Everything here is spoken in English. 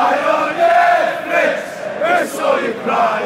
I am Netflix, nie precz, you cry?